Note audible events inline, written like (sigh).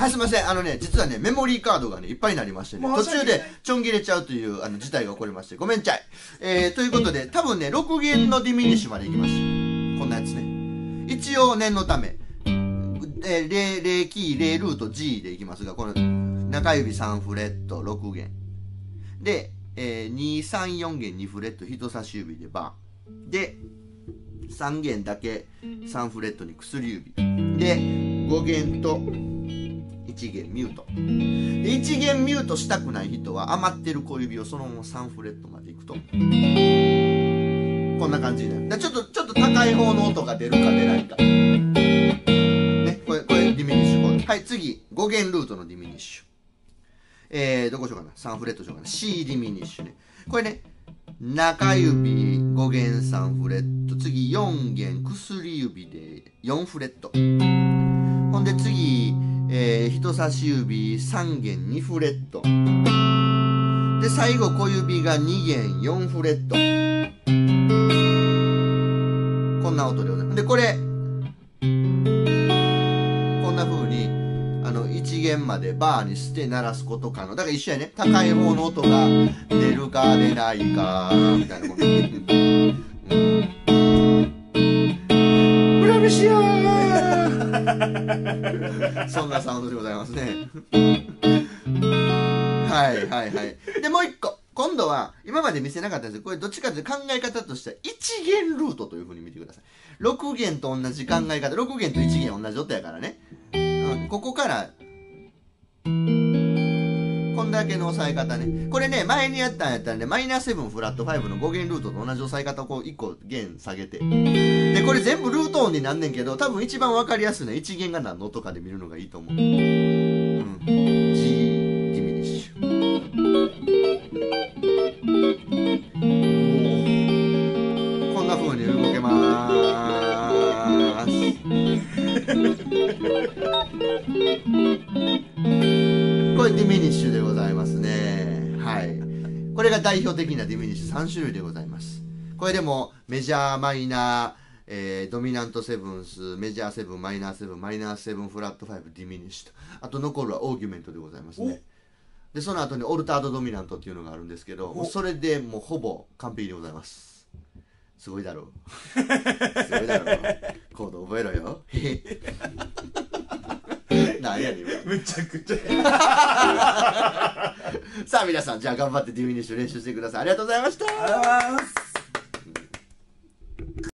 はい、すみません。あのね、実はね、メモリーカードがね、いっぱいになりましてね、途中でちょん切れちゃうという、あの、事態が起こりまして、ごめんちゃい。えー、ということで、多分ね、6弦のディミニッシュまでいきます。こんなやつね。一応、念のため、えー、0、0キー、0ルート G でいきますが、この、中指3フレット、6弦。で、えー、2、3、4弦2フレット、人差し指でバー。で、3弦だけ3フレットに薬指。で、5弦と1弦ミュート。で、1弦ミュートしたくない人は余ってる小指をそのまま3フレットまでいくと。こんな感じになる。だからちょっと、ちょっと高い方の音が出るか出ないか。ね、これ、これディミニッシュコード。はい、次、5弦ルートのディミニッシュ。えー、どこしようかな。3フレットしようかな。C ディミニッシュね。これね、中指5弦3フレット。次4弦薬指で4フレット。ほんで次、えー、人差し指3弦2フレット。で、最後小指が2弦4フレット。こんな音でございます。で、これ、こんな風に、あの、1弦までバーにして鳴らすこと可能。だから一緒やね。高い方の音が出るか出ないか、みたいなこと。そんなサウンドでございますね。はいはいはい。で、もう一個。今度は、今まで見せなかったんですけど、これどっちかというと考え方としては、1弦ルートというふうに見てください。6弦と同じ考え方、6弦と1弦同じ音やからね。うん、ここから、こんだけの押さえ方ね。これね、前にやったんやったらね、マイナー7フラット5の5弦ルートと同じ押さえ方をこう1個弦下げて。で、これ全部ルート音になんねんけど、多分一番わかりやすいのは1弦が何の音かで見るのがいいと思う。うん。G ディミニッシュ。こんな風に動けまーす。これディミニッシュでございますね。はい。これが代表的なディミニッシュ3種類でございます。これでもメジャー、マイナー、えードミナントセブンス、メジャーセブン、マイナーセブン、マイナーセブン、フラットファイブ、ディミニッシュと。あと残るはオーギュメントでございますね。で、その後にオルタードドミナントっていうのがあるんですけど、もうそれでもうほぼ完璧でございます。すごいだろう。(laughs) すごいだろう。コード覚えろよ。へへなんやねん今 (laughs) めちゃくちゃ (laughs) さあ皆さん、じゃあ頑張ってディミニッシュ練習してください。ありがとうございました。ありがとうございます